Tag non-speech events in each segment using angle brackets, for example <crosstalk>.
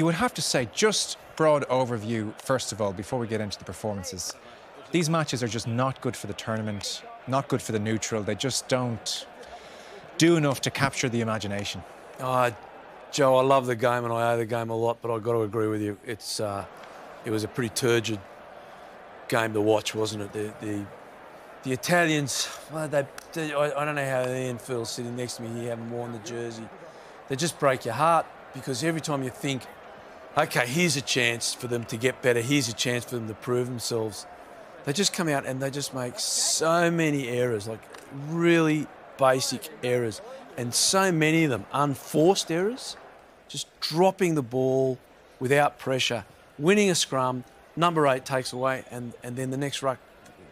You would have to say, just broad overview, first of all, before we get into the performances. These matches are just not good for the tournament, not good for the neutral. They just don't do enough to capture the imagination. Uh, Joe, I love the game and I owe the game a lot, but I've got to agree with you. It's uh, it was a pretty turgid game to watch, wasn't it? The the, the Italians, well, they, they I, I, don't know how Ian feels sitting next to me here, having worn the jersey. They just break your heart because every time you think, okay, here's a chance for them to get better, here's a chance for them to prove themselves, they just come out and they just make so many errors, like really basic errors, and so many of them unforced errors, just dropping the ball without pressure, winning a scrum, number eight takes away, and, and then the next ruck,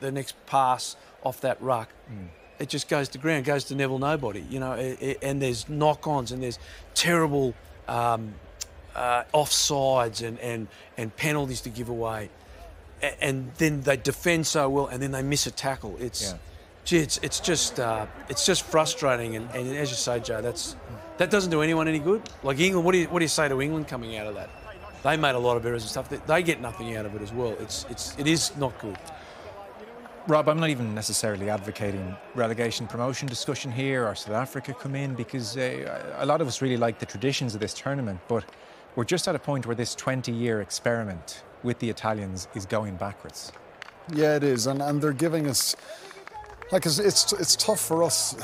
the next pass off that ruck, mm. it just goes to ground, goes to Neville nobody, you know, it, it, and there's knock-ons and there's terrible um, uh, offsides and, and, and penalties to give away and then they defend so well, and then they miss a tackle. It's, yeah. gee, it's, it's just, uh, it's just frustrating. And, and, as you say, Joe, that's that doesn't do anyone any good. Like England, what do you, what do you say to England coming out of that? They made a lot of errors and stuff. They, they get nothing out of it as well. It's, it's, it is not good. Rob, I'm not even necessarily advocating relegation promotion discussion here or South Africa come in because uh, a lot of us really like the traditions of this tournament, but we're just at a point where this 20 year experiment with the Italians is going backwards. Yeah, it is, and and they're giving us like it's it's, it's tough for us,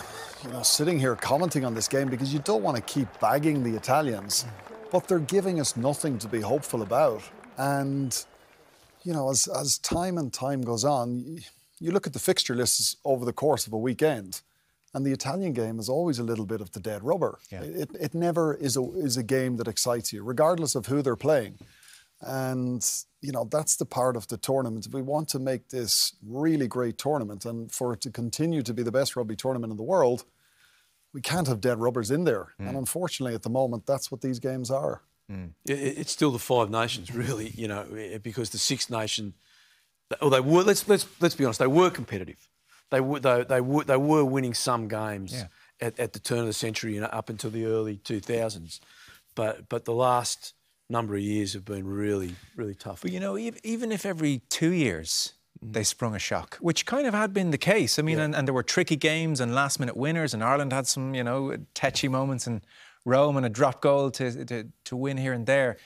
you know, sitting here commenting on this game because you don't want to keep bagging the Italians, but they're giving us nothing to be hopeful about, and you know, as as time and time goes on, you look at the fixture lists over the course of a weekend. And the Italian game is always a little bit of the dead rubber. Yeah. It, it never is a, is a game that excites you, regardless of who they're playing. And, you know, that's the part of the tournament. If we want to make this really great tournament and for it to continue to be the best rugby tournament in the world, we can't have dead rubbers in there. Mm. And unfortunately, at the moment, that's what these games are. Mm. It's still the five nations, really, you know, because the Six Nation, well, they were, let's, let's, let's be honest, they were competitive. They were, they, they were, they were winning some games yeah. at, at the turn of the century, you know, up until the early 2000s. But, but the last number of years have been really, really tough. But you know, even if every two years mm-hmm. they sprung a shock, which kind of had been the case. I mean, yeah. and, and, there were tricky games and last minute winners, and Ireland had some, you know, tetchy moments in Rome and a drop goal to, to, to win here and there.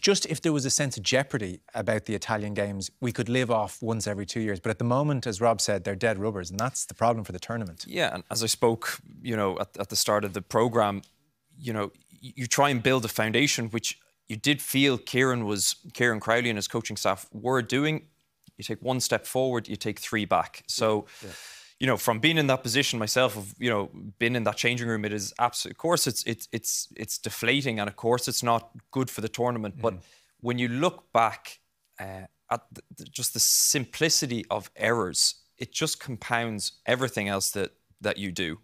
Just if there was a sense of jeopardy about the Italian games, we could live off once every two years. But at the moment, as Rob said, they're dead rubbers, and that's the problem for the tournament. Yeah, and as I spoke, you know, at, at the start of the programme, you know, you try and build a foundation which you did feel Kieran was Kieran Crowley and his coaching staff were doing. You take one step forward, you take three back. So. Yeah. You know, from being in that position myself, of you know, being in that changing room, it is absolutely. Of course, it's it's it's it's deflating, and of course, it's not good for the tournament. Mm. But when you look back uh, at the, just the simplicity of errors, it just compounds everything else that that you do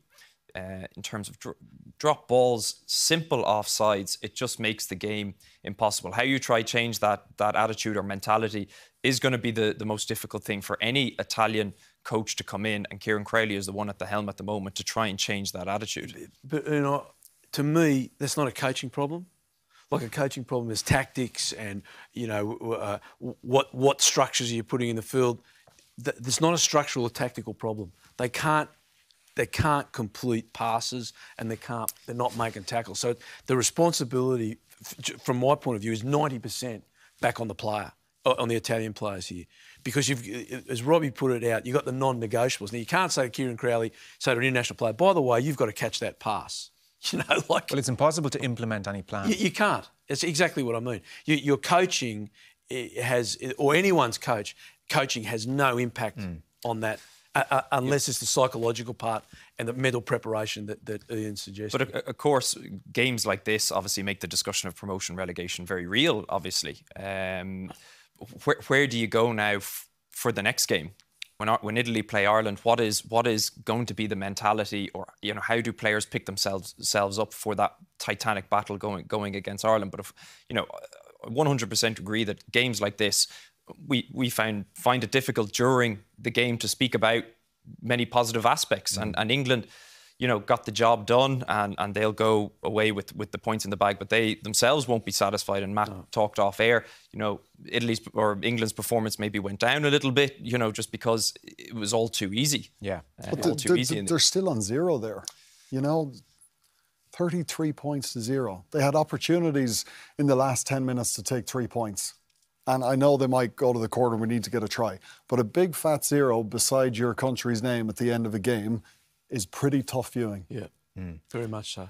uh, in terms of dro- drop balls, simple offsides, it just makes the game impossible. How you try change that that attitude or mentality is going to be the, the most difficult thing for any Italian coach to come in, and Kieran Crowley is the one at the helm at the moment to try and change that attitude. But you know, to me, that's not a coaching problem. Like a coaching problem is tactics and you know uh, what what structures are you putting in the field. There's not a structural or tactical problem. They can't they can't complete passes and they can't they're not making tackles. So the responsibility, from my point of view, is 90% back on the player, on the Italian players here, because you've, as Robbie put it out, you've got the non-negotiables. Now you can't say to Kieran Crowley, say to an international player, by the way, you've got to catch that pass. <laughs> You know, like well, it's impossible to implement any plan. You, you can't. It's exactly what I mean. You, your coaching has, or anyone's coach, coaching has no impact mm. on that uh, uh, unless it's the psychological part and the mental preparation that, that Ian suggests. But of course, games like this obviously make the discussion of promotion relegation very real. Obviously, um, where, where do you go now f- for the next game? When, when Italy play Ireland, what is what is going to be the mentality, or you know, how do players pick themselves themselves up for that titanic battle going going against Ireland? But if you know, 100% agree that games like this we we find find it difficult during the game to speak about many positive aspects. Mm. And, and England, you know, got the job done and, and they'll go away with, with the points in the bag, but they themselves won't be satisfied. And Matt no. talked off air, you know, Italy's or England's performance maybe went down a little bit, you know, just because it was all too easy. Yeah. Uh, but all too the, easy. They're still on zero there. You know, 33 points to zero. They had opportunities in the last 10 minutes to take three points. And I know they might go to the corner, we need to get a try. But a big fat zero beside your country's name at the end of a game is pretty tough viewing. Yeah, mm. very much so.